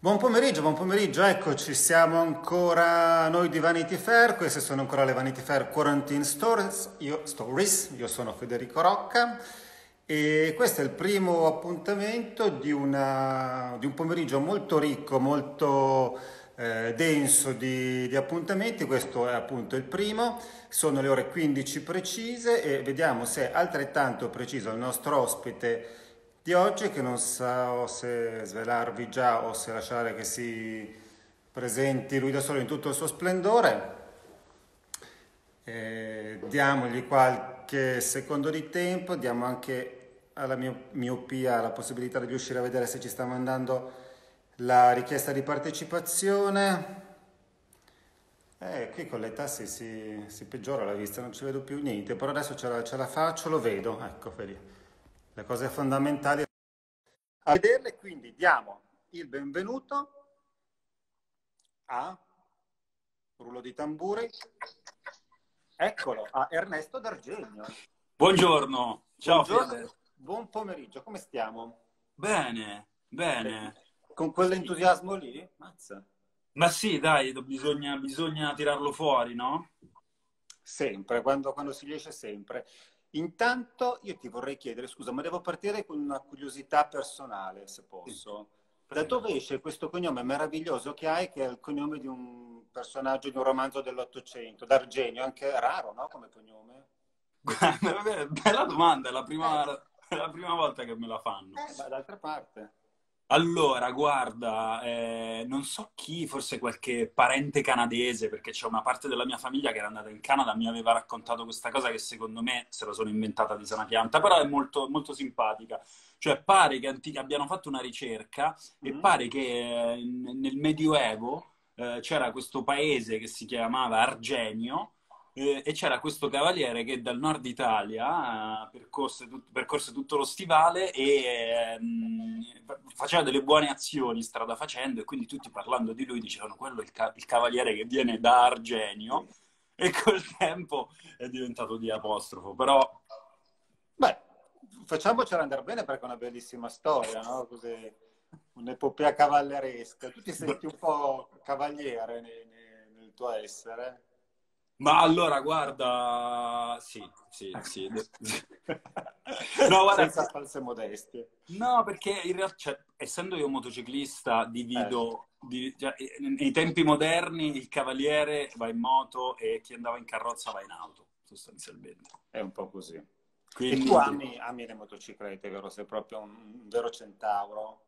Buon pomeriggio, buon pomeriggio, eccoci, siamo ancora noi di Vanity Fair, queste sono ancora le Vanity Fair Quarantine Stories, io, stories, io sono Federico Rocca. E questo è il primo appuntamento di, una, di un pomeriggio molto ricco, molto eh, denso di, di, appuntamenti, questo è appunto il primo, sono le ore 15 precise e vediamo se è altrettanto preciso il nostro ospite di oggi che non so se svelarvi già o se lasciare che si presenti lui da solo in tutto il suo splendore. Eh, diamogli qualche secondo di tempo, diamo anche alla mia miopia la possibilità di riuscire a vedere se ci sta mandando la richiesta di partecipazione. Eh, qui con l'età si, si, si, peggiora la vista, non ci vedo più niente, però adesso ce la, ce la faccio, lo vedo, ecco. Le cose fondamentali a vederle, quindi diamo il benvenuto a rullo di tamburi, eccolo, a Ernesto D'Argenio. Buongiorno, ciao Buongiorno. Buon pomeriggio, come stiamo? Bene, bene. Con quell'entusiasmo lì? Mazza. Ma sì, dai, bisogna, bisogna tirarlo fuori, no? Sempre, quando, quando si riesce sempre. Intanto io ti vorrei chiedere, scusa, ma devo partire con una curiosità personale, se posso. Da dove esce questo cognome meraviglioso che hai, che è il cognome di un personaggio di un romanzo dell'Ottocento, d'Argenio, anche raro, no, come cognome? Bella domanda, è la prima, eh. la prima volta che me la fanno. Eh, ma d'altra parte. Allora, guarda, eh, non so chi, forse qualche parente canadese, perché c'è una parte della mia famiglia che era andata in Canada, mi aveva raccontato questa cosa che secondo me se la sono inventata di sana pianta, però è molto, molto simpatica. Cioè, pare che antica, abbiano fatto una ricerca e mm. pare che eh, nel Medioevo eh, c'era questo paese che si chiamava Argenio, eh, e c'era questo cavaliere che dal nord Italia eh, percorse, tut- percorse, tutto lo stivale e ehm, faceva delle buone azioni strada facendo e quindi tutti parlando di lui dicevano quello è il, ca- il cavaliere che viene da Argenio e col tempo è diventato di apostrofo, però... Beh, facciamocela andare bene perché è una bellissima storia, no? Così, un'epopea cavalleresca. Tu ti senti un po' cavaliere nel, nel tuo essere? Ma allora, guarda, sì, sì, sì. no, guarda, Senza false modestie. No, perché in realtà, cioè, essendo io motociclista, divido... Eh. Di, cioè, nei tempi moderni il cavaliere va in moto e chi andava in carrozza va in auto, sostanzialmente. È un po' così. Quindi... E tu ami, ami le motociclette, vero? Sei proprio un, un vero centauro?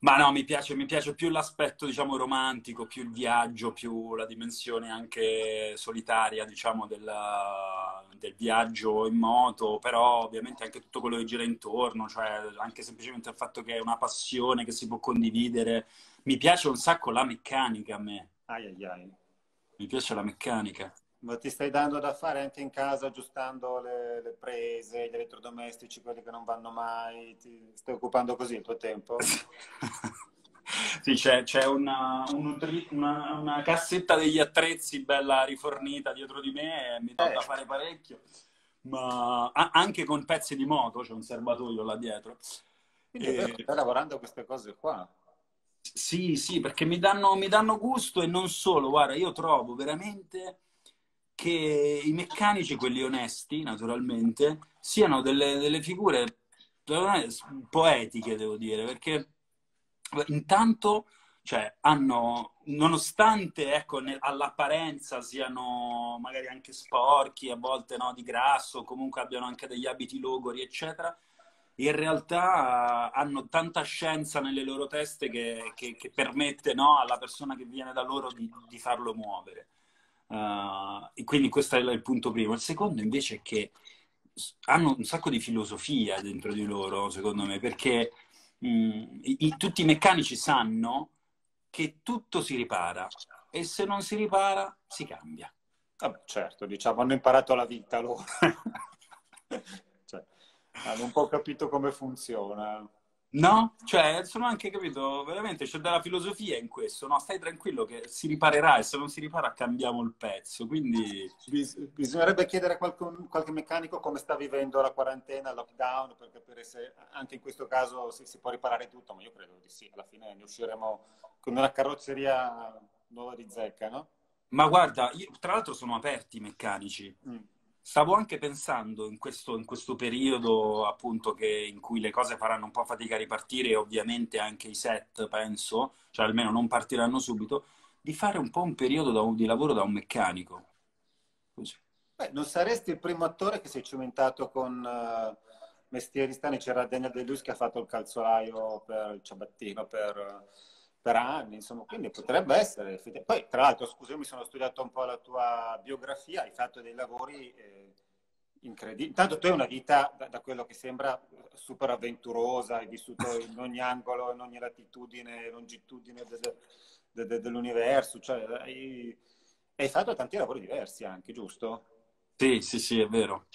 Ma no, mi piace, mi piace, più l'aspetto, diciamo, romantico, più il viaggio, più la dimensione anche solitaria, diciamo, della, del viaggio in moto, però ovviamente anche tutto quello che gira intorno, cioè anche semplicemente il fatto che è una passione che si può condividere. Mi piace un sacco la meccanica a me. Ai ai ai. Mi piace la meccanica. Ma ti stai dando da fare anche in casa, aggiustando le, le, prese, gli elettrodomestici, quelli che non vanno mai? Ti stai occupando così il tuo tempo? sì, c'è, c'è una, una, una, cassetta degli attrezzi bella rifornita dietro di me e mi do eh. da fare parecchio. Ma anche con pezzi di moto, c'è un serbatoio là dietro. Quindi e... stai lavorando a queste cose qua? Sì, sì, perché mi danno, mi danno gusto e non solo. Guarda, io trovo veramente che i meccanici, quelli onesti, naturalmente, siano delle, delle figure poetiche, devo dire, perché intanto cioè, hanno, nonostante ecco, all'apparenza siano magari anche sporchi, a volte no, di grasso, comunque abbiano anche degli abiti logori, eccetera, in realtà hanno tanta scienza nelle loro teste che, che, che permette no, alla persona che viene da loro di, di farlo muovere. Uh, quindi questo è il punto primo. Il secondo invece è che hanno un sacco di filosofia dentro di loro, secondo me, perché mh, mm, i, tutti i meccanici sanno che tutto si ripara e se non si ripara si cambia. Vabbè, certo, diciamo, hanno imparato la vita loro. cioè, hanno un po' capito come funziona. No? Cioè, sono anche capito, veramente c'è della filosofia in questo, no? Stai tranquillo che si riparerà e se non si ripara cambiamo il pezzo, quindi... Bis- bisognerebbe chiedere a qualcun, qualche meccanico come sta vivendo la quarantena, il lockdown, per capire se anche in questo caso si, si può riparare tutto, ma io credo di sì, alla fine ne usciremo con una carrozzeria nuova di zecca, no? Ma guarda, io, tra l'altro sono aperti i meccanici. Mm Stavo anche pensando in questo, in questo periodo appunto che, in cui le cose faranno un po' fatica a ripartire e ovviamente anche i set, penso, cioè almeno non partiranno subito, di fare un po' un periodo un, di lavoro da un meccanico. Così. Beh, non saresti il primo attore che si è cimentato con uh, mestieri strani. C'era Daniel De Luz che ha fatto il calzolaio per il ciabattino per... Uh per anni, insomma, quindi potrebbe essere. Poi, tra l'altro, scusa, io mi sono studiato un po' la tua biografia, hai fatto dei lavori eh, incredibili. Intanto tu hai una vita, da, da, quello che sembra, super avventurosa, hai vissuto in ogni angolo, in ogni latitudine longitudine de, de, de, dell'universo, cioè hai, hai fatto tanti lavori diversi anche, giusto? Sì, sì, sì, è vero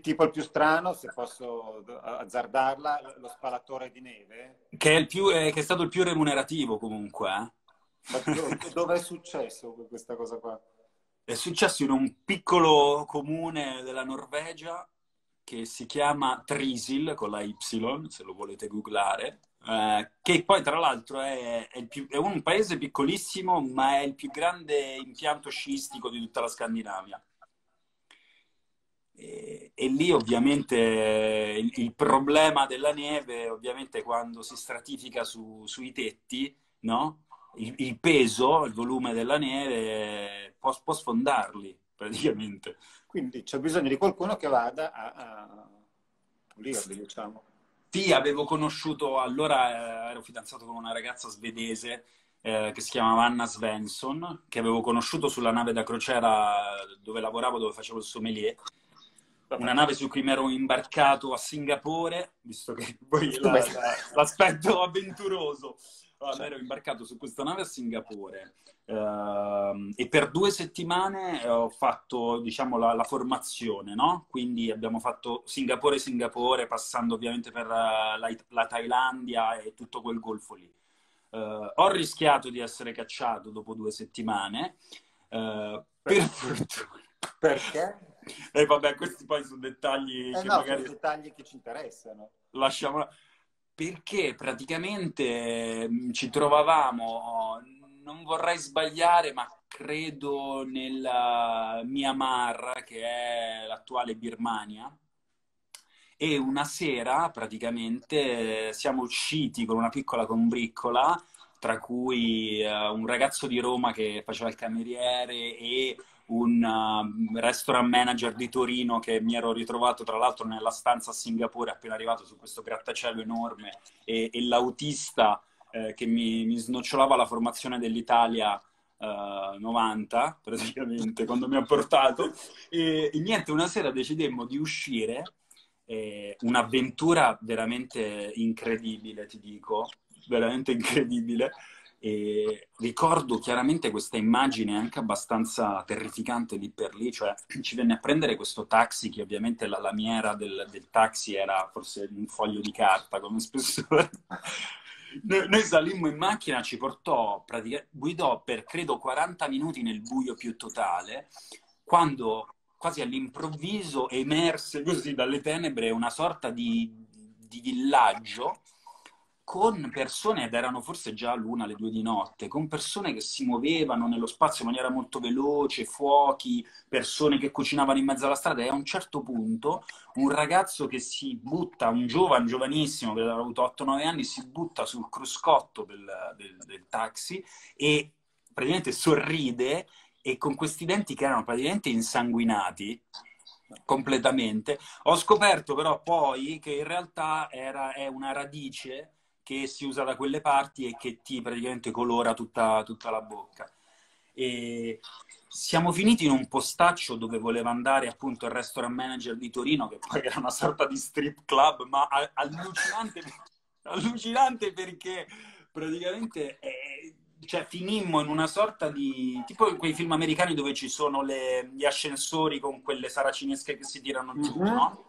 tipo il più strano, se posso azzardarla, lo spalatore di neve. Che è, più, eh, che è stato il più remunerativo comunque. Eh? Dove è successo questa cosa qua? È successo in un piccolo comune della Norvegia che si chiama Trisil con la Y, se lo volete googlare, eh, che poi tra l'altro è, è, più, è, un paese piccolissimo, ma è il più grande impianto sciistico di tutta la Scandinavia. E, lì ovviamente il, il, problema della neve, ovviamente quando si stratifica su, sui tetti, no? il, il, peso, il volume della neve può, può, sfondarli praticamente. Quindi c'è bisogno di qualcuno che vada a, a pulirli, diciamo. Sì, avevo conosciuto, allora eh, ero fidanzato con una ragazza svedese eh, che si chiamava Anna Svensson, che avevo conosciuto sulla nave da crociera dove lavoravo, dove facevo il sommelier una nave su cui mi ero imbarcato a Singapore, visto che poi la, la, l'aspetto avventuroso. Allora, certo. ero imbarcato su questa nave a Singapore uh, e per due settimane ho fatto, diciamo, la, la, formazione, no? Quindi abbiamo fatto Singapore-Singapore, passando ovviamente per la, la Thailandia e tutto quel golfo lì. Uh, ho rischiato di essere cacciato dopo due settimane, uh, per fortuna. Perché? E eh, vabbè, questi poi sono dettagli eh che no, magari... sono dettagli che ci interessano. Lasciamo... Perché praticamente mm, ci trovavamo, non vorrei sbagliare, ma credo nella Myanmar, che è l'attuale Birmania, e una sera praticamente siamo usciti con una piccola combriccola, tra cui uh, un ragazzo di Roma che faceva il cameriere e un uh, restaurant manager di Torino che mi ero ritrovato tra l'altro nella stanza a Singapore appena arrivato su questo grattacielo enorme e, e l'autista eh, che mi, mi, snocciolava la formazione dell'Italia uh, 90 praticamente quando mi ha portato. E, e, niente una sera decidemmo di uscire eh, un'avventura veramente incredibile ti dico veramente incredibile e ricordo chiaramente questa immagine anche abbastanza terrificante lì per lì, cioè ci venne a prendere questo taxi che ovviamente la lamiera del, del taxi era forse un foglio di carta come spessore. Noi salimmo in macchina, ci portò, guidò per credo 40 minuti nel buio più totale, quando quasi all'improvviso emerse così dalle tenebre una sorta di, di villaggio con persone, ed erano forse già l'una, le due di notte, con persone che si muovevano nello spazio in maniera molto veloce, fuochi, persone che cucinavano in mezzo alla strada e a un certo punto un ragazzo che si butta, un giovane, giovanissimo, che aveva avuto 8-9 anni, si butta sul cruscotto del, del, del taxi e praticamente sorride e con questi denti che erano praticamente insanguinati, completamente. Ho scoperto però poi che in realtà era, è una radice che si usa da quelle parti e che ti praticamente colora tutta, tutta la bocca. E siamo finiti in un postaccio dove voleva andare appunto il restaurant manager di Torino, che poi era una sorta di strip club, ma allucinante, allucinante perché praticamente eh, cioè, finimmo in una sorta di tipo in quei film americani dove ci sono le, gli ascensori con quelle saracinesche che si tirano giù, mm-hmm. no?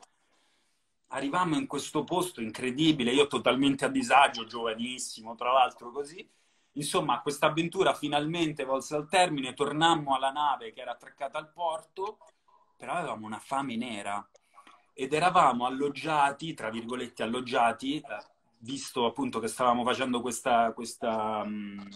Arrivammo in questo posto incredibile, io totalmente a disagio, giovanissimo, tra l'altro così. Insomma, questa avventura finalmente volse al termine, tornammo alla nave che era attraccata al porto, però avevamo una fame nera ed eravamo alloggiati, tra virgolette alloggiati, eh, visto appunto che stavamo facendo questa, questa mh,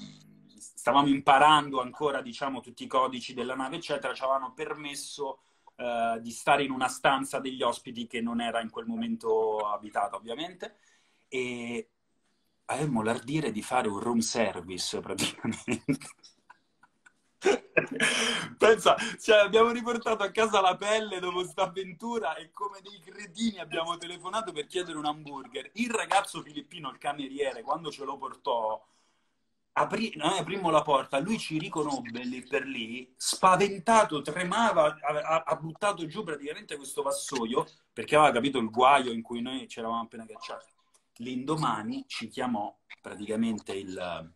stavamo imparando ancora, diciamo, tutti i codici della nave, eccetera, ci avevano permesso eh, di stare in una stanza degli ospiti che non era in quel momento abitata, ovviamente, e avevamo l'ardire di fare un room service praticamente. Pensa, cioè, abbiamo riportato a casa la pelle dopo questa avventura e come dei cretini abbiamo telefonato per chiedere un hamburger. Il ragazzo filippino, il cameriere, quando ce lo portò, aprì, noi aprimmo la porta, lui ci riconobbe lì per lì, spaventato, tremava, ha, ha, buttato giù praticamente questo vassoio perché aveva capito il guaio in cui noi ci eravamo appena cacciati. L'indomani ci chiamò praticamente il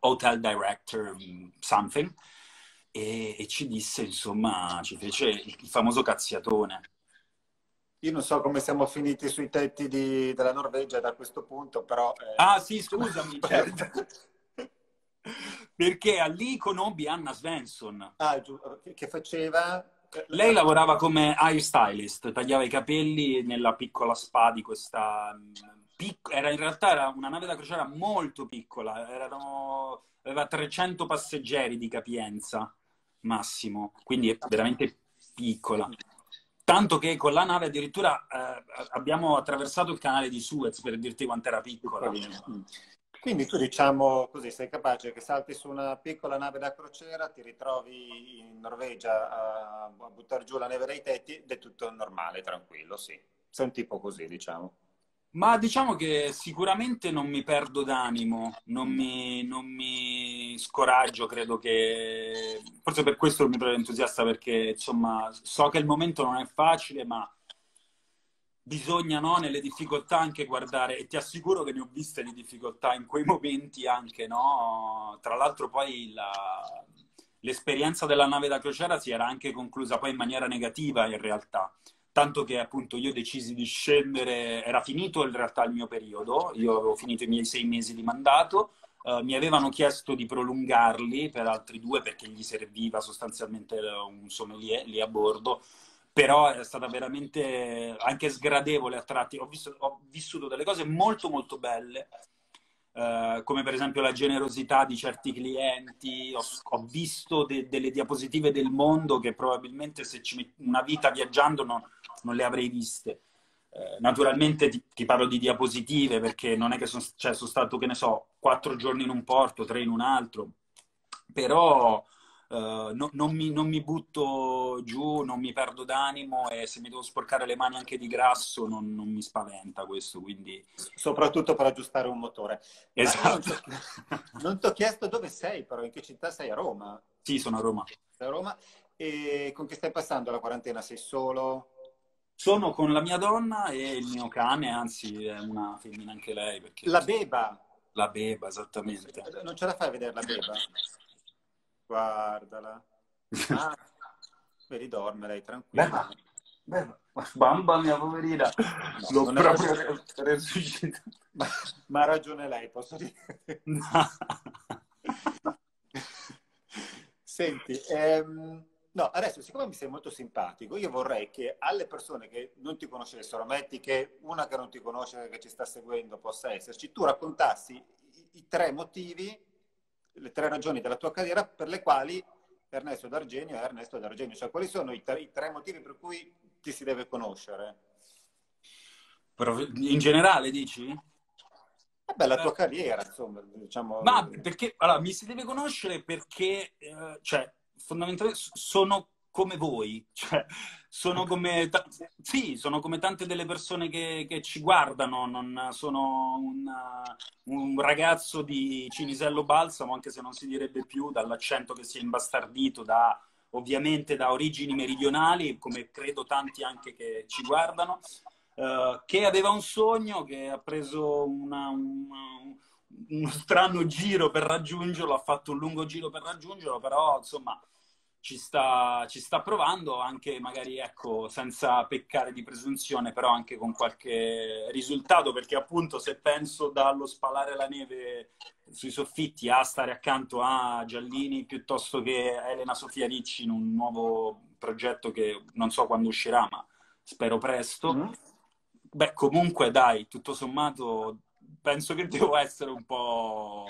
hotel director mm, something e, e ci disse, insomma, ci fece il famoso cazziatone. Io non so come siamo finiti sui tetti di, della Norvegia da questo punto, però... Eh... Ah sì, scusami, certo. Perché lì conobbi Anna Svensson. Ah, che faceva? Lei lavorava come hair stylist, tagliava i capelli nella piccola spa di questa... Mm. Era, in realtà era una nave da crociera molto piccola, Erano... aveva 300 passeggeri di capienza massimo, quindi è veramente piccola. Tanto che con la nave addirittura eh, abbiamo attraversato il canale di Suez per dirti quanto era piccola. Quindi tu diciamo così, sei capace che salti su una piccola nave da crociera, ti ritrovi in Norvegia a, buttare giù la neve dai tetti ed è tutto normale, tranquillo, sì. Sei un tipo così, diciamo. Ma diciamo che sicuramente non mi perdo d'animo, non mi, non mi scoraggio, credo che... Forse per questo mi trovo entusiasta perché, insomma, so che il momento non è facile, ma bisogna no, nelle difficoltà anche guardare e ti assicuro che ne ho viste di difficoltà in quei momenti anche, no? Tra l'altro poi la, l'esperienza della nave da crociera si era anche conclusa poi in maniera negativa in realtà, tanto che appunto io decisi di scendere, era finito in realtà il mio periodo, io avevo finito i miei sei mesi di mandato, Uh, mi avevano chiesto di prolungarli per altri due perché gli serviva sostanzialmente un sommelier lì a bordo però è stata veramente anche sgradevole a tratti. Ho, visto, ho vissuto delle cose molto molto belle, eh, come per esempio la generosità di certi clienti, ho, ho visto de, delle diapositive del mondo che probabilmente se ci metti una vita viaggiando non, non le avrei viste. Eh, naturalmente ti, ti, parlo di diapositive perché non è che sono, cioè, sono stato, che ne so, quattro giorni in un porto, tre in un altro, però Uh, no, non, mi, non, mi, butto giù, non mi perdo d'animo e se mi devo sporcare le mani anche di grasso non, non mi spaventa questo. Quindi... Soprattutto per aggiustare un motore. Esatto. Non ti ho chiesto dove sei, però in che città sei? A Roma? Sì, sono a Roma. Sei a Roma. E con chi stai passando la quarantena? Sei solo? Sono con la mia donna e il mio cane, anzi è una femmina anche lei. Perché... La beba? La beba, esattamente. Non ce la fai a vedere la beba? Guardala. Ah, vedi, dorme lei, tranquilla. Beh, bamba mia poverina. No, L'ho proprio resuscitato. Ma, ma ha ragione lei, posso dire. No. Senti, ehm, no, adesso siccome mi sei molto simpatico, io vorrei che alle persone che non ti conoscessero, metti che una che non ti conosce, che ci sta seguendo, possa esserci, tu raccontassi i, i tre motivi le tre ragioni della tua carriera per le quali Ernesto D'Argenio è Ernesto D'Argenio. Cioè, quali sono i tre, i tre motivi per cui ti si deve conoscere? In generale, dici? Vabbè, la tua eh, carriera, insomma, diciamo... Ma perché, allora, mi si deve conoscere perché, eh, cioè, fondamentalmente sono come voi, cioè, sono come, sì, sono come tante delle persone che, che ci guardano, non sono un, un, ragazzo di Cinisello Balsamo, anche se non si direbbe più, dall'accento che si è imbastardito, da, ovviamente da origini meridionali, come credo tanti anche che ci guardano, uh, che aveva un sogno, che ha preso una, una, uno strano giro per raggiungerlo, ha fatto un lungo giro per raggiungerlo, però insomma ci sta, ci sta provando anche magari ecco senza peccare di presunzione però anche con qualche risultato perché appunto se penso dallo spalare la neve sui soffitti a stare accanto a Giallini piuttosto che Elena Sofia Ricci in un nuovo progetto che non so quando uscirà ma spero presto mm-hmm. beh comunque dai tutto sommato penso che devo essere un po',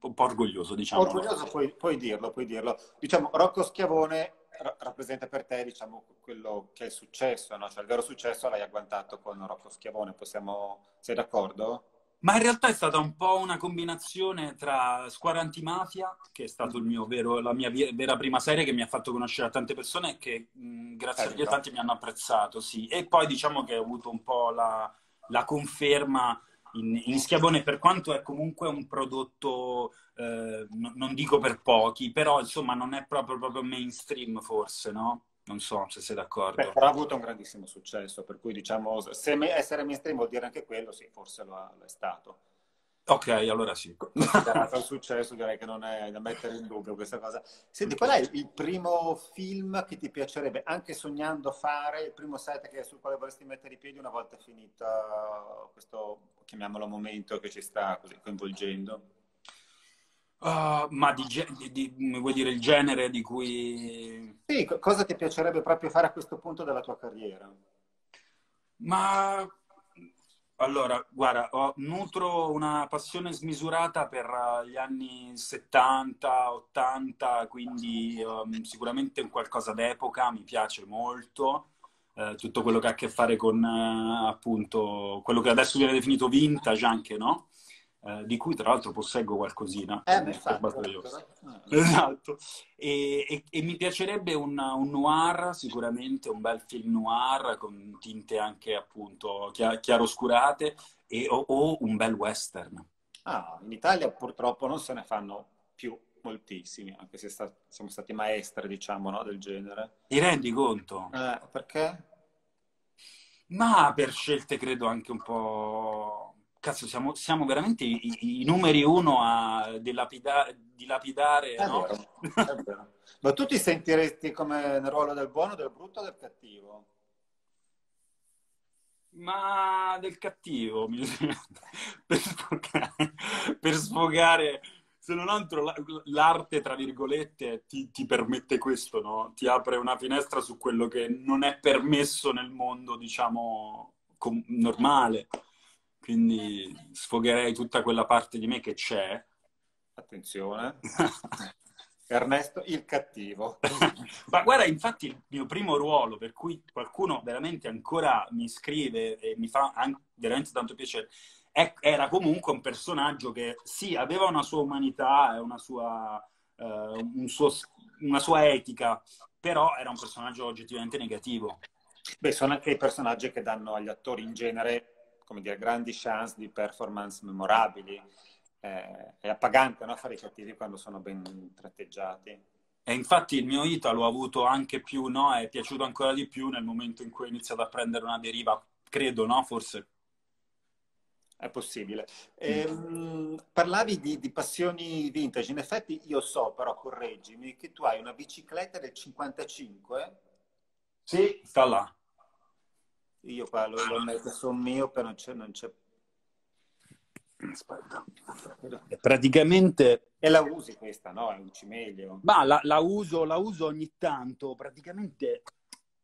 un po orgoglioso, diciamo. Orgoglioso puoi, puoi, dirlo, puoi dirlo. Diciamo, Rocco Schiavone rappresenta per te, diciamo, quello che è successo, no? Cioè il vero successo l'hai agguantato con Rocco Schiavone, possiamo... Sei d'accordo? Ma in realtà è stata un po' una combinazione tra Squadra Antimafia, che è stato vero, la mia vera prima serie che mi ha fatto conoscere a tante persone e che mh, grazie eh, a Dio tanti mi hanno apprezzato, sì. E poi diciamo che ho avuto un po' la, la conferma in, in Schiavone, per quanto è comunque un prodotto, eh, no, non dico per pochi, però insomma non è proprio, proprio mainstream forse, no? Non so se sei d'accordo. Beh, però ha avuto un grandissimo successo, per cui diciamo, se essere mainstream vuol dire anche quello, sì, forse lo, è stato. Ok, allora sì. Considerato il successo, direi che non è da mettere in dubbio questa cosa. Senti, qual è il primo film che ti piacerebbe, anche sognando fare, il primo set che, sul quale vorresti mettere i piedi una volta finito questo, chiamiamolo, momento che ci sta così coinvolgendo? Uh, ma di, di, di, vuoi dire il genere di cui... Sì, cosa ti piacerebbe proprio fare a questo punto della tua carriera? Ma allora, guarda, ho, nutro una passione smisurata per uh, gli anni 70, 80, quindi um, sicuramente un qualcosa d'epoca, mi piace molto. Uh, tutto quello che ha a che fare con uh, appunto quello che adesso viene definito vintage anche, no? Eh, di cui tra l'altro posseggo qualcosina. Eh, mi fatto, esatto. E, e, e, mi piacerebbe un, un, noir, sicuramente un bel film noir con tinte anche appunto chiaroscurate e, o, o un bel western. Ah, in Italia purtroppo non se ne fanno più moltissimi, anche se sta, siamo stati maestri, diciamo, no, del genere. Ti rendi conto? Eh, perché? Ma per scelte credo anche un po' cazzo, siamo, siamo veramente i, i, numeri uno a dilapida, dilapidare. È no? vero, è vero. Ma tu ti sentiresti come nel ruolo del buono, del brutto o del cattivo? Ma del cattivo, per sfogare, per sfogare, se non altro l'arte, tra virgolette, ti, ti, permette questo, no? Ti apre una finestra su quello che non è permesso nel mondo, diciamo, normale. Quindi sfogherei tutta quella parte di me che c'è. Attenzione. Ernesto il cattivo. Ma guarda, infatti il mio primo ruolo, per cui qualcuno veramente ancora mi scrive e mi fa veramente tanto piacere, è, era comunque un personaggio che sì, aveva una sua umanità una sua, uh, un suo, una sua etica, però era un personaggio oggettivamente negativo. Beh, sono anche i personaggi che danno agli attori in genere come dire, grandi chance di performance memorabili. Eh, è appagante no? fare i cattivi quando sono ben tratteggiati. E infatti il mio Italo ha avuto anche più, no? È piaciuto ancora di più nel momento in cui ho iniziato a prendere una deriva, credo, no? Forse. È possibile. Ehm, parlavi di, di, passioni vintage, in effetti io so, però correggimi, che tu hai una bicicletta del 55? Sì, sta là. Io qua lo, lo metto sul mio, però non c'è, non c'è... Aspetta. Praticamente... E la usi questa, no? È un cimelio. Ma la, la, uso, la uso ogni tanto, praticamente...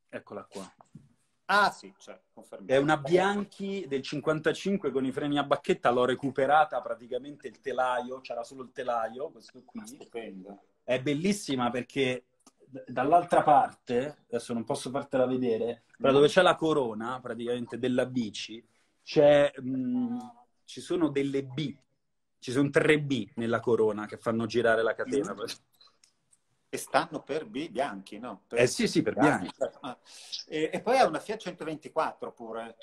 Eccola qua. Ah sì, cioè, È una Bianchi del 55 con i freni a bacchetta, l'ho recuperata praticamente il telaio, c'era solo il telaio, questo qui. Stupendo. È bellissima perché dall'altra parte, adesso non posso fartela vedere, però dove c'è la corona praticamente della bici, c'è, mh, mm, ci sono delle B, ci sono tre B nella corona che fanno girare la catena. E stanno per B bianchi, no? Per eh sì, sì, per bianchi. bianchi. Ah. E, e, poi ha una Fiat 124 pure.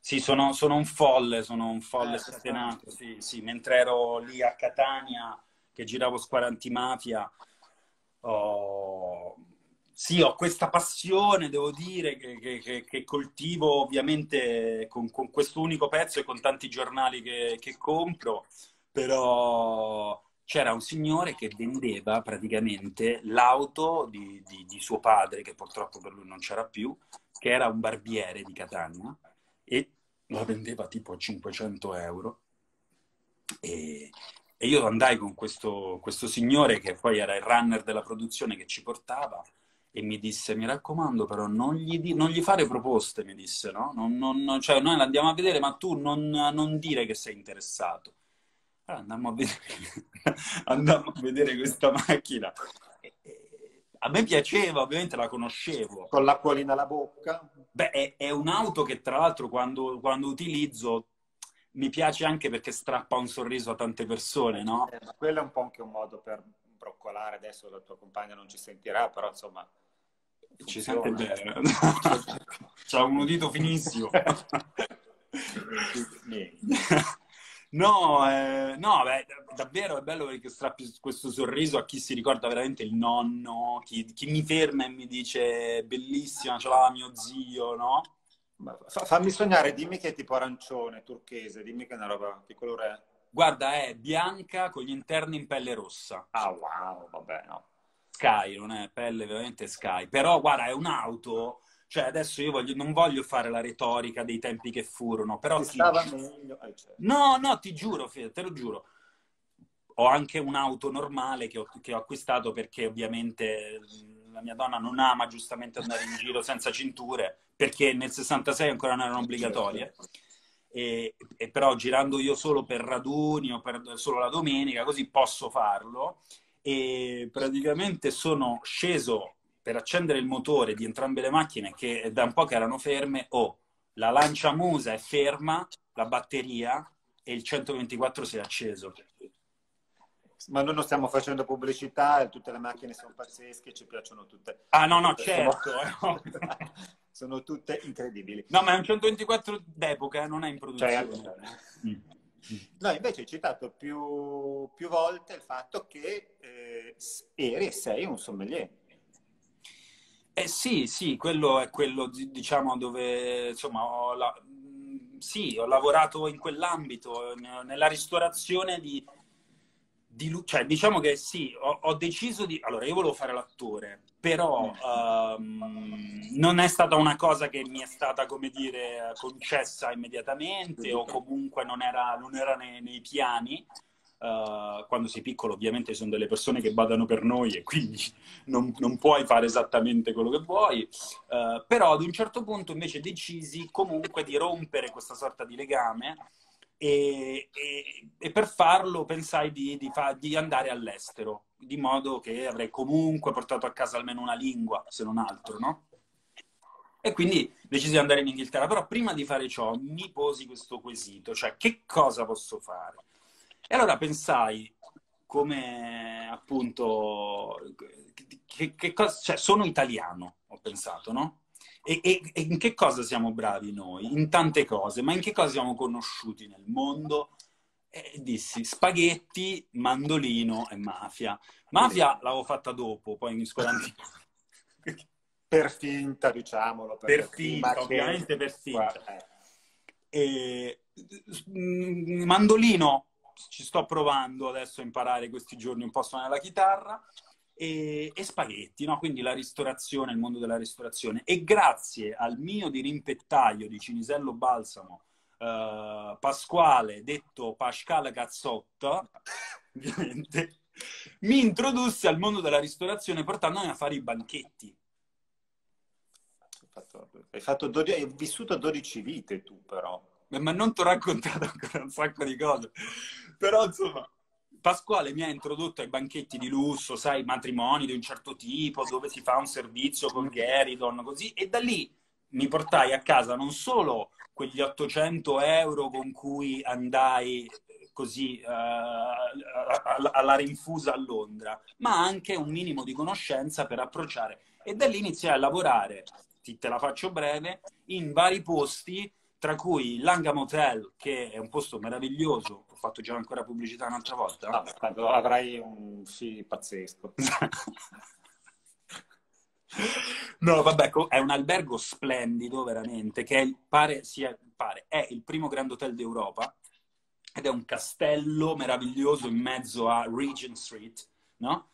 Sì, sono, sono un folle, sono un folle eh, scatenato, sì, sì. Mentre ero lì a Catania, che giravo Squadra Ho... Sì, ho questa passione, devo dire, che, che, che coltivo ovviamente con, con, questo unico pezzo e con tanti giornali che, che compro, però c'era un signore che vendeva praticamente l'auto di, di, di, suo padre, che purtroppo per lui non c'era più, che era un barbiere di Catania, e la vendeva tipo a 500 euro. E, e io andai con questo, questo, signore, che poi era il runner della produzione che ci portava, e mi disse, mi raccomando però, non gli, di, non gli fare proposte, mi disse, no? Non, non, cioè, noi l'andiamo a vedere, ma tu non, non dire che sei interessato allora andammo a vedere, andammo a vedere questa macchina. A me piaceva, ovviamente la conoscevo. Con l'acquolina alla bocca? Beh, è, è un'auto che tra l'altro quando, quando, utilizzo mi piace anche perché strappa un sorriso a tante persone, no? Eh, ma quello è un po' anche un modo per broccolare, adesso la tua compagna non ci sentirà, però insomma... Ci sente bene. C'ha un udito finissimo. No, eh, no, beh, davvero è bello perché strappi questo sorriso a chi si ricorda veramente il nonno, chi, chi mi ferma e mi dice bellissima, ce l'ha mio zio, no? Fammi sognare, dimmi che è tipo arancione, turchese, dimmi che è una roba, che colore è? Guarda, è bianca con gli interni in pelle rossa. Ah, wow, vabbè, no. Sky, non è pelle veramente Sky. Però, guarda, è un'auto cioè, adesso io voglio, non voglio fare la retorica dei tempi che furono, però... Ti stava meglio. Eh, certo. No, no, ti giuro, te lo giuro. Ho anche un'auto normale che ho, che ho acquistato perché ovviamente la mia donna non ama giustamente andare in giro senza cinture, perché nel 66 ancora non erano obbligatorie. E, e, però girando io solo per raduni o per, solo la domenica, così posso farlo. E praticamente sono sceso per accendere il motore di entrambe le macchine, che da un po' che erano ferme, o oh, la lancia musa è ferma, la batteria, e il 124 si è acceso. Ma noi non stiamo facendo pubblicità, tutte le macchine sono pazzesche, ci piacciono tutte. Ah no, no, certo. Sono, tutte incredibili. No, ma è un 124 d'epoca, non è in produzione. Mm. No, invece hai citato più, più volte il fatto che eh, eri e sei un sommelier. Eh sì, sì, quello è quello, diciamo, dove insomma ho, la... sì, ho lavorato in quell'ambito, nella ristorazione di, di... cioè diciamo che sì, ho, ho, deciso di... Allora, io volevo fare l'attore, però um, non è stata una cosa che mi è stata, come dire, concessa immediatamente o comunque non era, non era nei, nei piani. Uh, quando sei piccolo ovviamente sono delle persone che badano per noi e quindi non, non puoi fare esattamente quello che vuoi, uh, però ad un certo punto invece decisi comunque di rompere questa sorta di legame e, e, e per farlo pensai di, di, fa, di, andare all'estero, di modo che avrei comunque portato a casa almeno una lingua, se non altro, no? E quindi decisi di andare in Inghilterra, però prima di fare ciò mi posi questo quesito, cioè che cosa posso fare? E allora pensai come appunto che, che cosa, cioè, sono italiano, ho pensato, no? E, e, e, in che cosa siamo bravi noi? In tante cose, ma in che cosa siamo conosciuti nel mondo? E dissi spaghetti, mandolino e mafia. Mafia l'avevo fatta dopo, poi in scuola Per finta, diciamolo. Per finta, ovviamente per finta. E, mm, mandolino ci sto provando adesso a imparare questi giorni un po' a suonare la chitarra. E, e, spaghetti, no? quindi la ristorazione, il mondo della ristorazione. E grazie al mio dirimpettaio di Cinisello Balsamo, eh, Pasquale, detto Pascale Cazzotta, ovviamente, mi introdusse al mondo della ristorazione portandomi a fare i banchetti. Hai, fatto, hai, fatto 12, hai vissuto 12 vite tu però. Ma non ti ho raccontato ancora un sacco di cose. Però insomma, Pasquale mi ha introdotto ai banchetti di lusso, sai, matrimoni di un certo tipo, dove si fa un servizio con Geridon, così, e da lì mi portai a casa non solo quegli 800 euro con cui andai così uh, alla rinfusa a Londra, ma anche un minimo di conoscenza per approcciare. E da lì iniziai a lavorare, te la faccio breve, in vari posti tra cui Langham Hotel, che è un posto meraviglioso, ho fatto già ancora pubblicità un'altra volta. Ah, avrai un sì pazzesco. no, vabbè, è un albergo splendido, veramente, che è, pare, sia, pare, è il primo Grand Hotel d'Europa. ed è un castello meraviglioso in mezzo a Regent Street, no?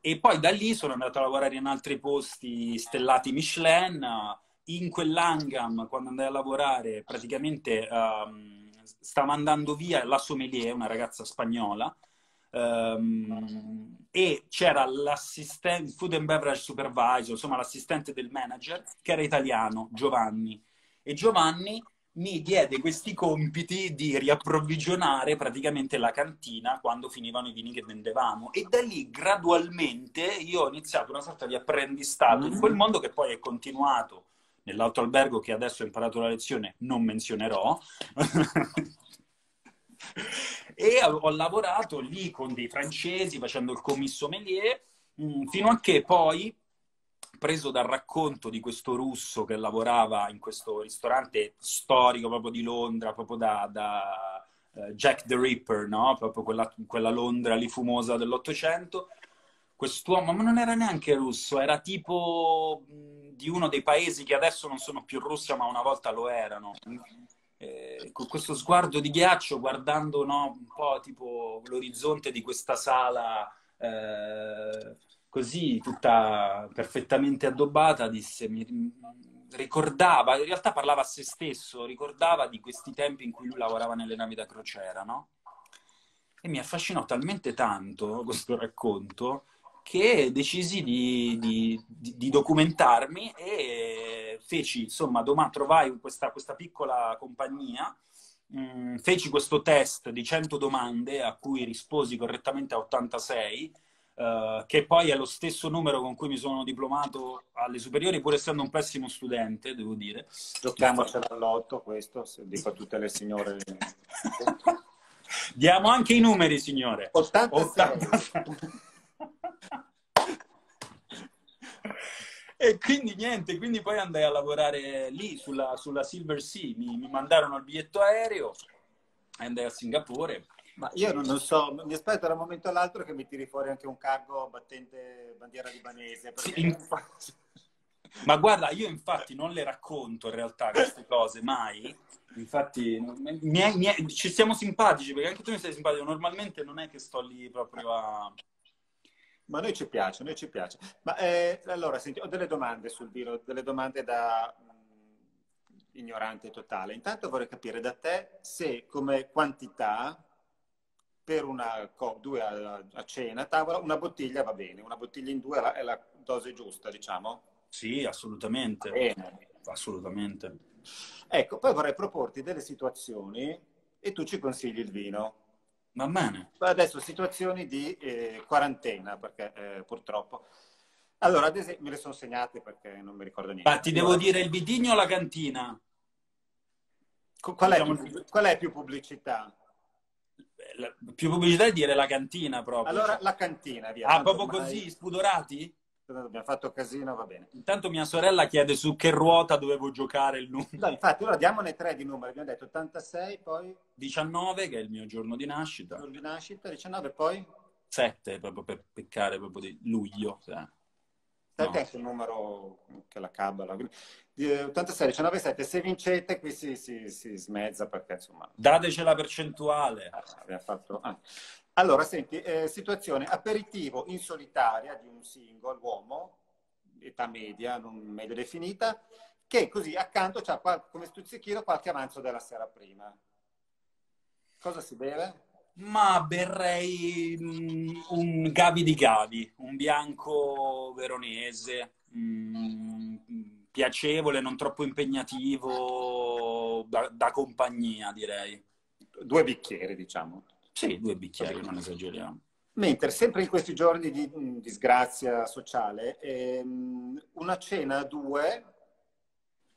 E poi da lì sono andato a lavorare in altri posti stellati Michelin. In quell'Angam, quando andai a lavorare, praticamente um, stava andando via la sommelier, una ragazza spagnola, um, e c'era l'assistente, food and beverage supervisor, insomma l'assistente del manager, che era italiano, Giovanni. E Giovanni mi diede questi compiti di riapprovvigionare praticamente la cantina quando finivano i vini che vendevamo. E da lì gradualmente io ho iniziato una sorta di apprendistato in quel mondo che poi è continuato nell'altro albergo che adesso ho imparato la lezione, non menzionerò. e ho lavorato lì con dei francesi facendo il commisso melier mm, fino a che poi preso dal racconto di questo russo che lavorava in questo ristorante storico proprio di Londra, proprio da, da uh, Jack the Ripper, no? Proprio quella, quella Londra lì fumosa dell'Ottocento. Quest'uomo, ma non era neanche russo, era tipo di uno dei paesi che adesso non sono più Russia, ma una volta lo erano. Eh, con questo sguardo di ghiaccio, guardando no, un po' tipo l'orizzonte di questa sala eh, così tutta perfettamente addobbata, disse, mi ricordava, in realtà parlava a se stesso, ricordava di questi tempi in cui lui lavorava nelle navi da crociera, no? E mi affascinò talmente tanto questo racconto che decisi di, di, di documentarmi e feci, insomma, domani trovai questa, questa piccola compagnia, mh, mm, feci questo test di 100 domande a cui risposi correttamente a 86 Uh, che poi è lo stesso numero con cui mi sono diplomato alle superiori, pur essendo un pessimo studente, devo dire. Giochiamocelo all'otto, questo, se dico a tutte le signore. Diamo anche i numeri, signore. 86. E quindi niente, quindi poi andai a lavorare lì sulla, sulla Silver Sea, mi, mi mandarono il biglietto aereo, andai a Singapore ma io non, non, so, mi aspetto da un momento all'altro che mi tiri fuori anche un cargo battente bandiera libanese. Perché... Sì, infatti... Ma guarda, io infatti non le racconto in realtà queste cose mai. Infatti, mi mi ci siamo simpatici perché anche tu mi sei simpatico. Normalmente non è che sto lì proprio a. Ma a noi ci piace, a noi ci piace. Ma eh, allora, senti, ho delle domande sul vino, delle domande da mh, mm, ignorante totale. Intanto vorrei capire da te se come quantità per una, due a, a, cena, a tavola, una bottiglia va bene, una bottiglia in due è la, è la dose giusta, diciamo? Sì, assolutamente. Bene. Assolutamente. Ecco, poi vorrei proporti delle situazioni e tu ci consigli il vino. Va bene. Adesso situazioni di eh, quarantena, perché eh, purtroppo... Allora, ad esempio, me le sono segnate perché non mi ricordo niente. Ma ti devo allora, dire il vitigno o la cantina? Qual è, diciamo... qual è più pubblicità? la, più pubblicità è dire la cantina proprio. Allora la cantina, via. Ah, proprio ormai... così, spudorati? Abbiamo fatto casino, va bene. Intanto mia sorella chiede su che ruota dovevo giocare il numero. No, infatti, ora diamone tre di numeri. Abbiamo detto 86, poi... 19, che è il mio giorno di nascita. Giorno di nascita, 19, poi... 7, proprio per peccare proprio di luglio. Cioè. Perché no. è il numero che la cabala? 86, 19, 7. Se vincete qui si, si, si smezza perché insomma... Dateci la percentuale. Ah, fatto... ah. Allora, senti, eh, situazione aperitivo in solitaria di un single uomo, età media, non media definita, che così accanto c'ha come stuzzichino qualche avanzo della sera prima. Cosa si beve? Ma berrei mm, un Gavi di Gavi, un bianco veronese, mm, piacevole, non troppo impegnativo, da, da, compagnia direi. Due bicchieri, diciamo. Sì, due bicchieri, non esageriamo. Mentre sempre in questi giorni di mm, disgrazia sociale, ehm, una cena a due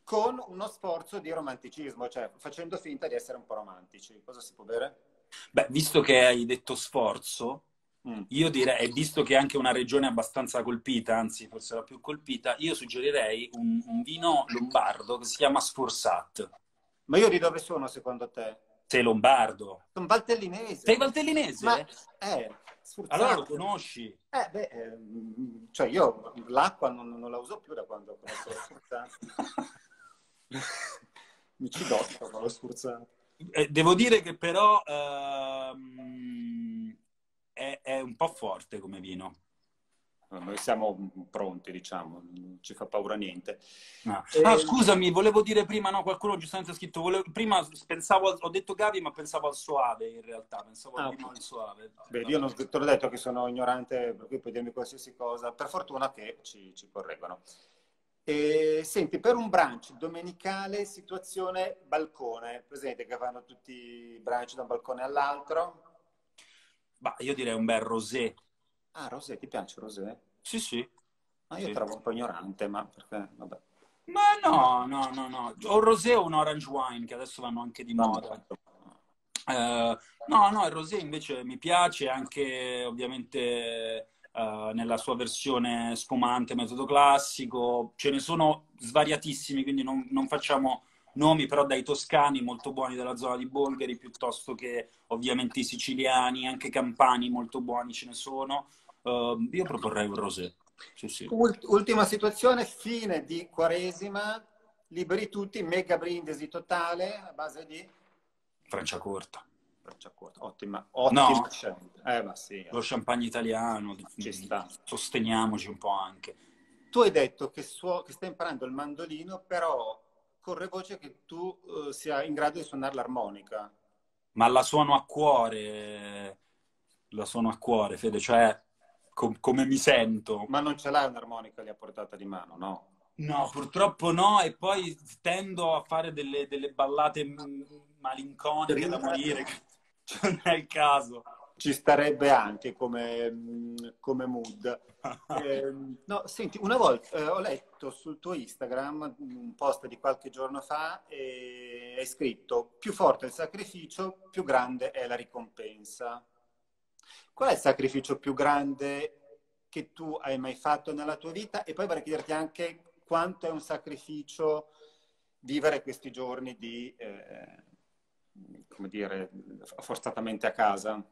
con uno sforzo di romanticismo, cioè facendo finta di essere un po' romantici. Cosa si può bere? Beh, visto che hai detto sforzo, mm. io direi, visto che è anche una regione abbastanza colpita, anzi forse la più colpita, io suggerirei un, un vino lombardo che si chiama Sforsat. Ma io di dove sono secondo te? Sei lombardo. Sono valtellinese. Sei valtellinese? Ma, eh, allora lo conosci? Eh, beh, eh, cioè io l'acqua non, non, la uso più da quando ho conosciuto lo Sforzat. Mi ci doccio con lo Sforzat. Eh, devo dire che però ehm, è, è un po' forte come vino. Noi siamo pronti, diciamo, non ci fa paura niente. No. E... Ah, scusami, volevo dire prima, no, qualcuno giustamente ha scritto, volevo, prima pensavo, ho detto Gavi, ma pensavo al Soave in realtà, pensavo ah, okay. al Soave. Beh, io non te l'ho detto che sono ignorante, per cui puoi dirmi qualsiasi cosa, per fortuna che ci, ci correggono. E, senti, per un brunch domenicale, situazione balcone, presente che fanno tutti i brunch da un balcone all'altro? Bah, io direi un bel rosé. Ah, rosé, ti piace rosé? Sì, sì. Ah, io sì. trovo un po' ignorante, ma perché, vabbè. Ma no, no, no, no. O rosé o un orange wine, che adesso vanno anche di moda. Uh, no, no, il rosé invece mi piace anche ovviamente uh, nella sua versione spumante, metodo classico. Ce ne sono svariatissimi, quindi non, non facciamo nomi però dai toscani molto buoni della zona di Bolgheri piuttosto che ovviamente i siciliani, anche campani molto buoni ce ne sono. Uh, io proporrei un rosé. Sì, sì. Ultima situazione, fine di Quaresima, liberi tutti, mega brindisi totale a base di... Franciacorta. Franciacorta, ottima, ottima no. Eh, sì, lo champagne italiano, ci sta. sosteniamoci un po' anche. Tu hai detto che, suo, che stai imparando il mandolino, però corre voce che tu uh, sia in grado di suonare l'armonica. Ma la suono a cuore, la suono a cuore, Fede, cioè com- come mi sento. Ma non ce l'hai un'armonica lì a portata di mano, no? No, purtroppo no, e poi tendo a fare delle, delle ballate malinconiche da morire, non è il caso ci starebbe anche come, come mood. Eh, no, senti, una volta eh, ho letto sul tuo Instagram un post di qualche giorno fa e hai scritto più forte il sacrificio, più grande è la ricompensa. Qual è il sacrificio più grande che tu hai mai fatto nella tua vita? E poi vorrei chiederti anche quanto è un sacrificio vivere questi giorni di, eh, come dire, forzatamente a casa.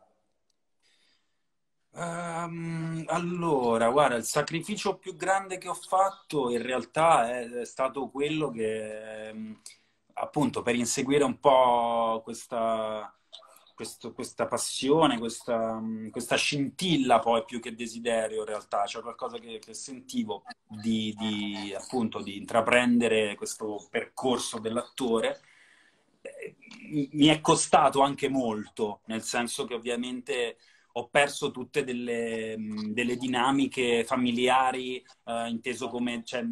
Um, allora, guarda, il sacrificio più grande che ho fatto in realtà è, stato quello che, um, appunto, per inseguire un po' questa, questo, questa passione, questa, um, questa, scintilla poi più che desiderio in realtà, cioè qualcosa che, che sentivo di, di, appunto, di intraprendere questo percorso dell'attore. Mi è costato anche molto, nel senso che ovviamente ho perso tutte delle, delle dinamiche familiari, eh, inteso come cioè,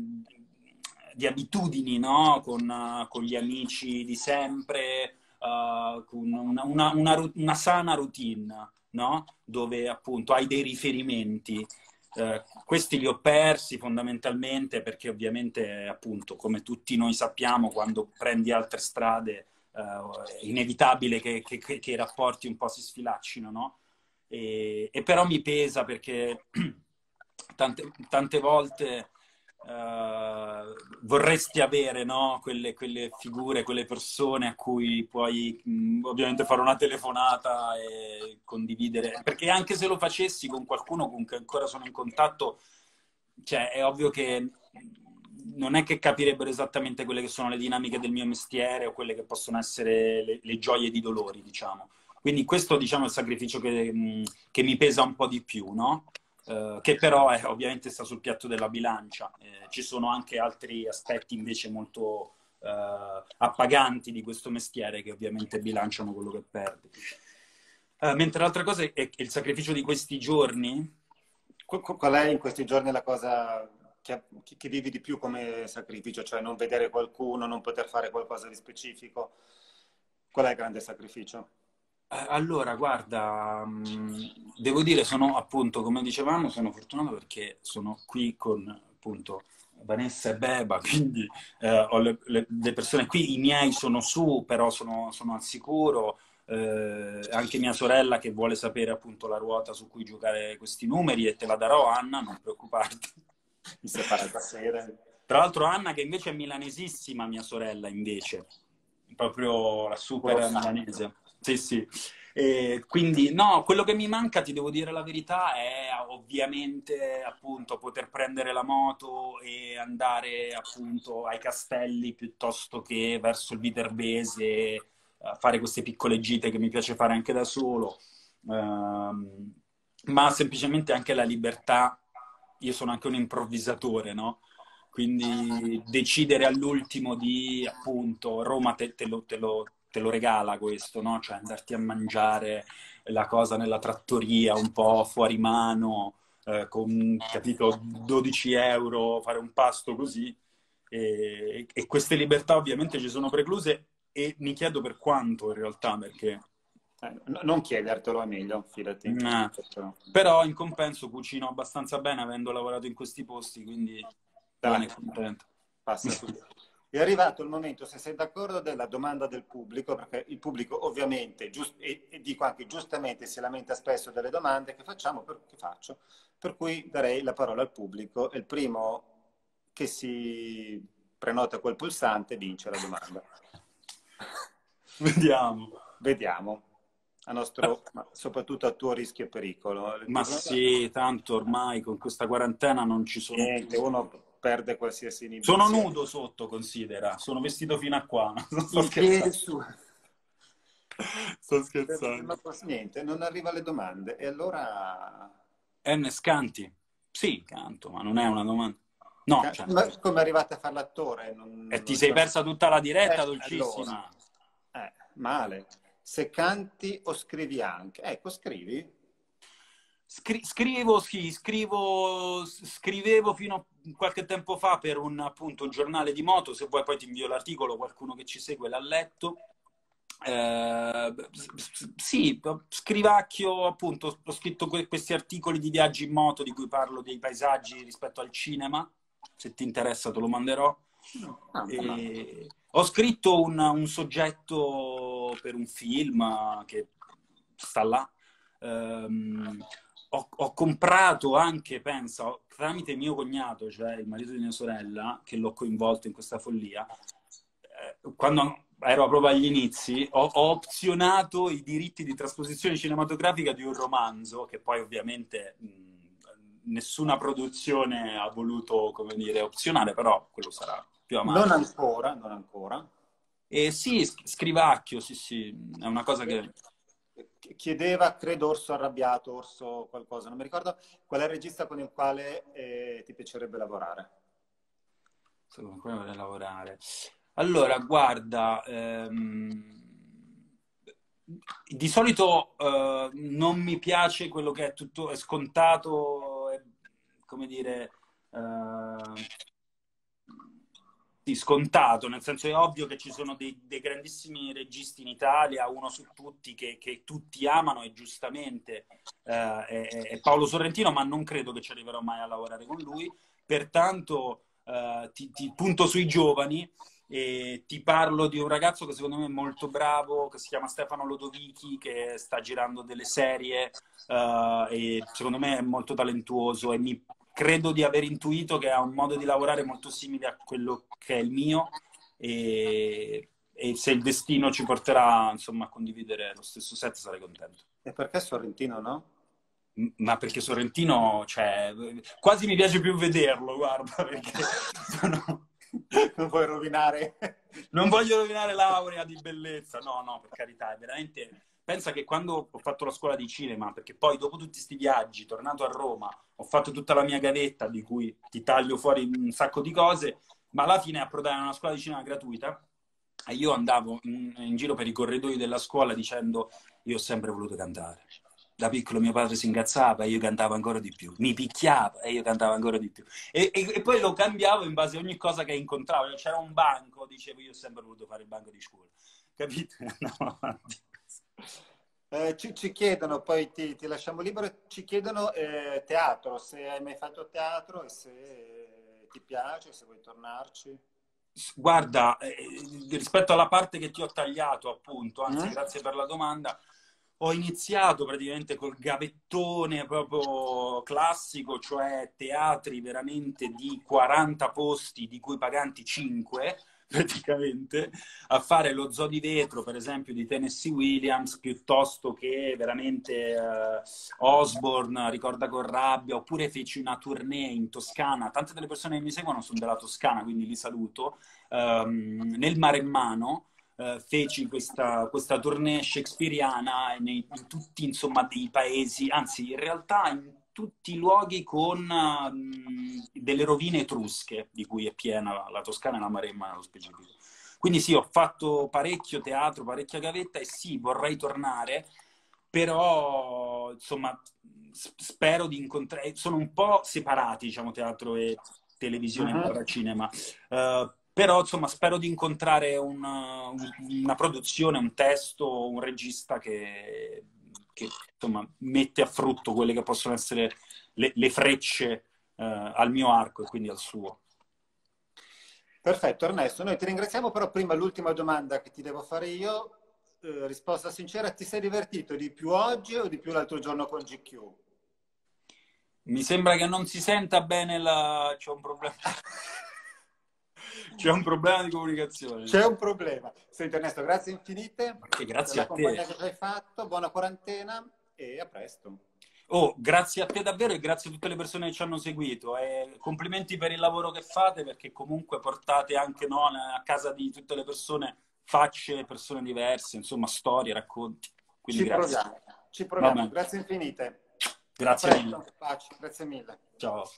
di abitudini, no? con, uh, con, gli amici di sempre, uh, con una, una, una, una, sana routine, no? dove appunto hai dei riferimenti. Uh, questi li ho persi fondamentalmente perché ovviamente, appunto, come tutti noi sappiamo, quando prendi altre strade è inevitabile che, che, che, i rapporti un po' si sfilaccino, no? E, e però mi pesa perché tante, tante volte uh, vorresti avere no? quelle, quelle, figure, quelle persone a cui puoi mh, ovviamente fare una telefonata e condividere. Perché anche se lo facessi con qualcuno con cui ancora sono in contatto, cioè, è ovvio che non è che capirebbero esattamente quelle che sono le dinamiche del mio mestiere o quelle che possono essere le, le gioie di dolori, diciamo. Quindi questo diciamo, è il sacrificio che, mm, che mi pesa un po' di più, no? Eh, che però è, ovviamente sta sul piatto della bilancia. Eh, ci sono anche altri aspetti invece molto eh, appaganti di questo mestiere che ovviamente bilanciano quello che perdi. Eh, mentre l'altra cosa è, è il sacrificio di questi giorni. Qual è in questi giorni la cosa che, che, vivi di più come sacrificio, cioè non vedere qualcuno, non poter fare qualcosa di specifico. Qual è il grande sacrificio? Eh, allora, guarda, devo dire, sono appunto, come dicevamo, sono fortunato perché sono qui con appunto Vanessa e Beba, quindi eh, ho le, le, le, persone qui, i miei sono su, però sono, sono al sicuro, eh, anche mia sorella che vuole sapere appunto la ruota su cui giocare questi numeri e te la darò Anna, non preoccuparti. Mi separa stasera. Tra l'altro Anna che invece è milanesissima, mia sorella invece, proprio la super milanese. Sì, sì. E quindi no, quello che mi manca, ti devo dire la verità, è ovviamente appunto poter prendere la moto e andare appunto ai castelli piuttosto che verso il Viterbese, fare queste piccole gite che mi piace fare anche da solo, ehm, ma semplicemente anche la libertà. Io sono anche un improvvisatore, no? Quindi decidere all'ultimo di, appunto, Roma te, te, lo, te, lo, te lo, regala questo, no? Cioè andarti a mangiare la cosa nella trattoria un po' fuori mano, eh, con, capito, 12 euro, fare un pasto così. E, e queste libertà ovviamente ci sono precluse e mi chiedo per quanto in realtà, perché eh, non chiedertelo, è meglio, fidati. Eh, però in compenso cucino abbastanza bene avendo lavorato in questi posti, quindi Dai, contento. Passa È arrivato il momento, se sei d'accordo, della domanda del pubblico, perché il pubblico ovviamente, giust- e, e, dico anche giustamente, si lamenta spesso delle domande che facciamo, per, che faccio, per cui darei la parola al pubblico e il primo che si prenota quel pulsante vince la domanda. Vediamo. Vediamo. A nostro, ma soprattutto a tuo rischio e pericolo. Ma sì, tanto ormai con questa quarantena non ci sono... Niente, uno perde qualsiasi inibizione. Sono nudo sotto, considera. Sono vestito fino a qua. Sto scherzando. Sto scherzando. Ma niente, non arriva alle domande. E allora... Ernest Canti. Sì, canto, ma non è una domanda. No, Can- cioè... Ma come arrivate a fare l'attore? Non, e ti sei persa tutta la diretta, eh, dolcissima. Allora. Eh, male. Se canti o scrivi anche. Ecco, scrivi. Scri- scrivo, sì, scrivo, scrivevo fino a qualche tempo fa per un, appunto, un giornale di moto, se vuoi poi ti invio l'articolo, qualcuno che ci segue l'ha letto. Eh, sì, scrivacchio, appunto, ho scritto que- questi articoli di viaggi in moto di cui parlo dei paesaggi rispetto al cinema, se ti interessa te lo manderò. Ah, e... Ho scritto un, un, soggetto per un film che sta là. Um, ho, ho, comprato anche, penso, tramite mio cognato, cioè il marito di mia sorella, che l'ho coinvolto in questa follia, eh, quando ero proprio agli inizi, ho, ho, opzionato i diritti di trasposizione cinematografica di un romanzo, che poi ovviamente mh, nessuna produzione ha voluto, come dire, opzionare, però quello sarà più avanti. Non ancora, non ancora. Eh, sì, scrivacchio, sì, sì, è una cosa che... Chiedeva, credo, Orso Arrabbiato, Orso qualcosa, non mi ricordo, qual è il regista con il quale eh, ti piacerebbe lavorare? Con quale vorrei lavorare? Allora, guarda, ehm, di solito eh, non mi piace quello che è tutto è scontato, è, come dire... Eh, scontato, nel senso è ovvio che ci sono dei, dei grandissimi registi in Italia, uno su tutti che, che tutti amano e giustamente eh, è, è, Paolo Sorrentino, ma non credo che ci arriverò mai a lavorare con lui, pertanto eh, ti, ti, punto sui giovani e ti parlo di un ragazzo che secondo me è molto bravo, che si chiama Stefano Lodovichi, che sta girando delle serie uh, e secondo me è molto talentuoso e mi credo di aver intuito che ha un modo di lavorare molto simile a quello che è il mio e, e se il destino ci porterà insomma, a condividere lo stesso set sarei contento. E perché Sorrentino no? Ma perché Sorrentino, cioè, quasi mi piace più vederlo, guarda, perché sono... non vuoi rovinare... non voglio rovinare l'aurea di bellezza, no, no, per carità, è veramente pensa che quando ho fatto la scuola di cinema, perché poi dopo tutti questi viaggi, tornato a Roma, ho fatto tutta la mia gavetta di cui ti taglio fuori un sacco di cose, ma alla fine approdai a una scuola di cinema gratuita e io andavo in, in giro per i corridoi della scuola dicendo io ho sempre voluto cantare. Da piccolo mio padre si incazzava e io cantavo ancora di più. Mi picchiava e io cantavo ancora di più. E, e, e poi lo cambiavo in base a ogni cosa che incontravo. C'era un banco, dicevo io ho sempre voluto fare il banco di scuola. Capite? No, eh, ci, ci, chiedono, poi ti, ti, lasciamo libero, ci chiedono eh, teatro, se hai mai fatto teatro e se ti piace, se vuoi tornarci. Guarda, eh, rispetto alla parte che ti ho tagliato, appunto, anzi, mm. grazie per la domanda, ho iniziato praticamente col gavettone proprio classico, cioè teatri veramente di 40 posti, di cui paganti 5 praticamente a fare lo zoo di vetro, per esempio, di Tennessee Williams, piuttosto che veramente uh, Osborne, ricorda con rabbia, oppure feci una tournée in Toscana. Tante delle persone che mi seguono sono della Toscana, quindi li saluto. Um, nel Maremmano, eh, feci questa, questa tournée shakespeariana nei, in tutti insomma dei paesi, anzi in realtà in tutti i luoghi con um, delle rovine etrusche di cui è piena la, la Toscana e la Maremma nello specifico. Quindi sì, ho fatto parecchio teatro, parecchia gavetta e sì, vorrei tornare, però insomma spero di incontrare, sono un po' separati, diciamo, teatro e televisione uh-huh. barra cinema. Uh, però insomma spero di incontrare una, una, produzione, un testo, un regista che, che insomma, mette a frutto quelle che possono essere le, le frecce uh, al mio arco e quindi al suo. Perfetto Ernesto, noi ti ringraziamo, però prima l'ultima domanda che ti devo fare io, eh, risposta sincera, ti sei divertito di più oggi o di più l'altro giorno con GQ? Mi sembra che non si senta bene la... c'è un problema. C'è un problema di comunicazione. C'è un problema. Senti Ernesto, grazie infinite. E grazie a te. che hai fatto, buona quarantena e a presto. Oh, grazie a te davvero e grazie a tutte le persone che ci hanno seguito. E complimenti per il lavoro che fate perché comunque portate anche no, a casa di tutte le persone facce, persone diverse, insomma storie, racconti. Quindi ci grazie. proviamo, ci proviamo. Grazie infinite. Grazie mille. Pace, grazie mille. Ciao.